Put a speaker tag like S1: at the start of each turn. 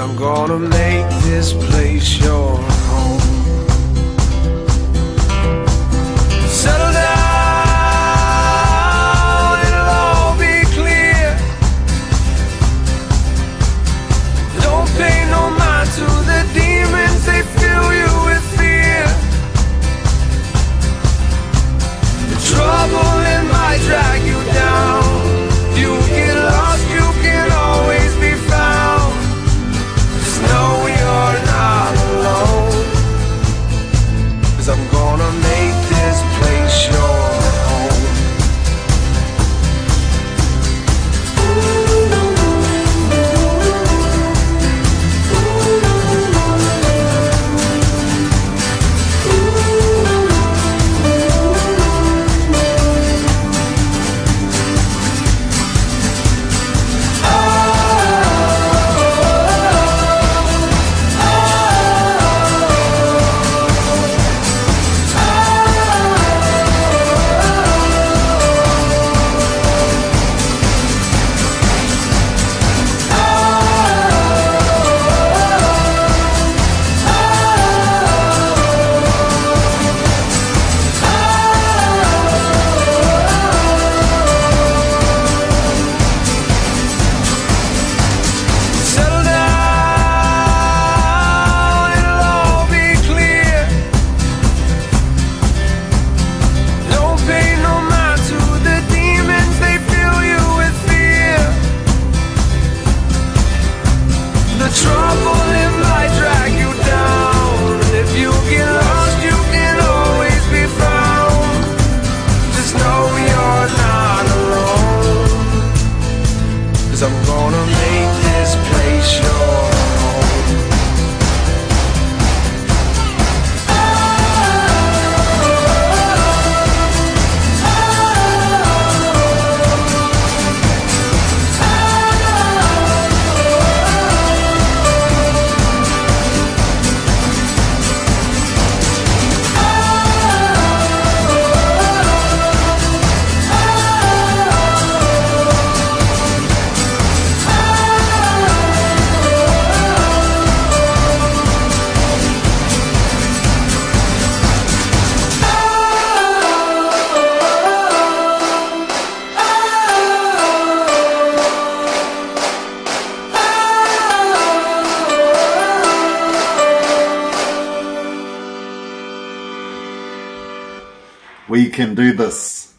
S1: I'm gonna make this place your I'm gonna make this place your
S2: We can do this.